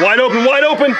Wide open, wide open. Yeah!